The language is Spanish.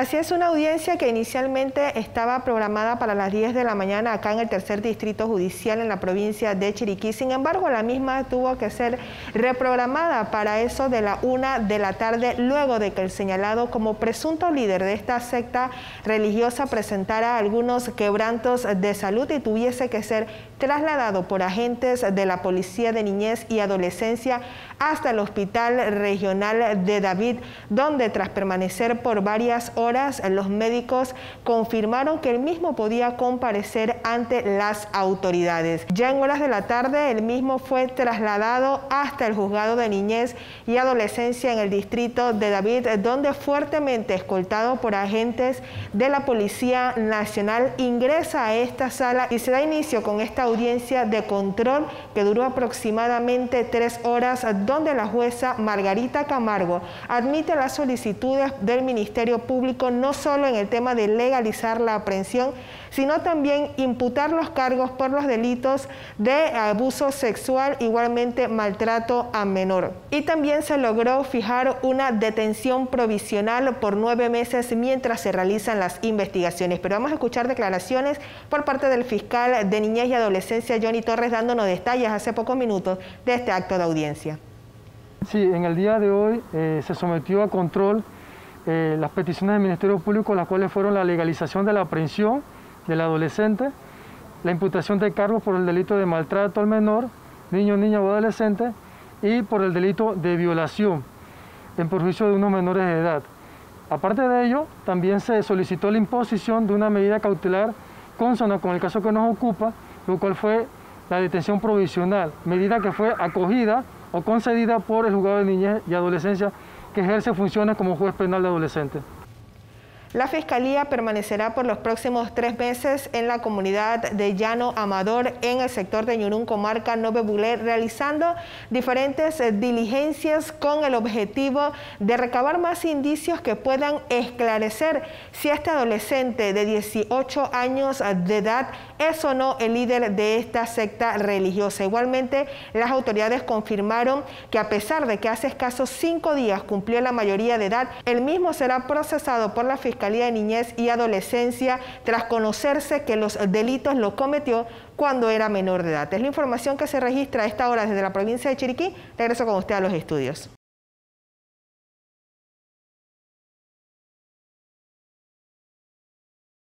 Así es, una audiencia que inicialmente estaba programada para las 10 de la mañana acá en el tercer distrito judicial en la provincia de Chiriquí. Sin embargo, la misma tuvo que ser reprogramada para eso de la una de la tarde, luego de que el señalado como presunto líder de esta secta religiosa presentara algunos quebrantos de salud y tuviese que ser trasladado por agentes de la Policía de Niñez y Adolescencia hasta el Hospital Regional de David, donde tras permanecer por varias horas, los médicos confirmaron que el mismo podía comparecer ante las autoridades. Ya en horas de la tarde, el mismo fue trasladado hasta el Juzgado de Niñez y Adolescencia en el distrito de David, donde fuertemente escoltado por agentes de la Policía Nacional ingresa a esta sala y se da inicio con esta audiencia de control que duró aproximadamente tres horas, donde la jueza Margarita Camargo admite las solicitudes del Ministerio Público no solo en el tema de legalizar la aprehensión, sino también imputar los cargos por los delitos de abuso sexual, igualmente maltrato a menor. Y también se logró fijar una detención provisional por nueve meses mientras se realizan las investigaciones. Pero vamos a escuchar declaraciones por parte del fiscal de Niñez y Adolescencia, Johnny Torres, dándonos detalles hace pocos minutos de este acto de audiencia. Sí, en el día de hoy eh, se sometió a control eh, las peticiones del Ministerio Público, las cuales fueron la legalización de la aprehensión del adolescente, la imputación de cargos por el delito de maltrato al menor, niño, niña o adolescente, y por el delito de violación en perjuicio de unos menores de edad. Aparte de ello, también se solicitó la imposición de una medida cautelar consona con el caso que nos ocupa, lo cual fue la detención provisional, medida que fue acogida o concedida por el juzgado de niñez y adolescencia que ejerce funciones como juez penal de adolescentes. La Fiscalía permanecerá por los próximos tres meses en la comunidad de Llano Amador en el sector de Ñurún, comarca Nove Bulé, realizando diferentes eh, diligencias con el objetivo de recabar más indicios que puedan esclarecer si este adolescente de 18 años de edad es o no el líder de esta secta religiosa. Igualmente, las autoridades confirmaron que a pesar de que hace escasos cinco días cumplió la mayoría de edad, el mismo será procesado por la Fiscalía Fiscalía de Niñez y Adolescencia tras conocerse que los delitos los cometió cuando era menor de edad. Es la información que se registra a esta hora desde la provincia de Chiriquí. Regreso con usted a los estudios.